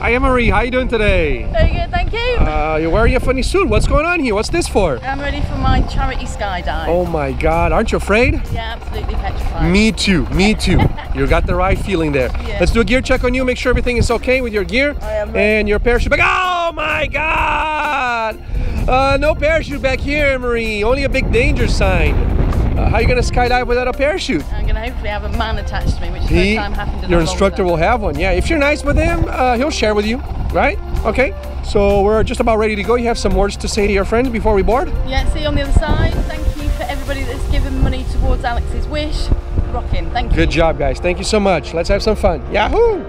Hi, Ann Marie. How you doing today? Very good, thank you. Uh, you're wearing a funny suit. What's going on here? What's this for? I'm ready for my charity skydive. Oh my God! Aren't you afraid? Yeah, absolutely petrified. Me too. Me too. you got the right feeling there. Yeah. Let's do a gear check on you. Make sure everything is okay with your gear I am ready. and your parachute bag. Oh my God! Uh, no parachute back here, Ann Marie. Only a big danger sign. Uh, how you gonna skydive without a parachute? I'm going to hopefully have a man attached to me, which is the first time happened your instructor will have one. Yeah, if you're nice with him, uh, he'll share with you, right? Okay. So we're just about ready to go. You have some words to say to your friends before we board? Yeah, see you on the other side. Thank you for everybody that's given money towards Alex's wish. Rocking, thank you. Good job, guys. Thank you so much. Let's have some fun. Yahoo!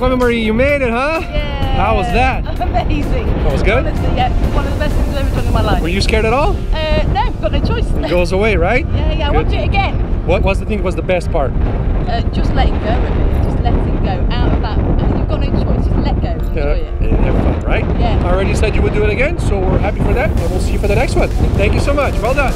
Grandma you made it, huh? Yeah. How was that? Amazing. That was good? Honestly, yeah, one of the best things I've ever done in my life. Were you scared at all? Uh, no, I've got no choice. It goes away, right? yeah, yeah, I want Good. to do it again. What was the thing was the best part? Uh, just letting go of it. Just letting go out of that. You've got no choice. Just let go. Enjoy it. and have fun, right? Yeah. I Already said you would do it again, so we're happy for that, and we'll see you for the next one. Thank you so much. Well done.